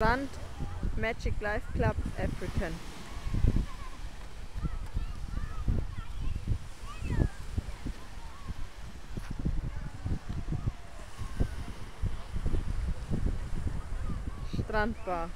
Strand Magic Life Club African. Strandbar.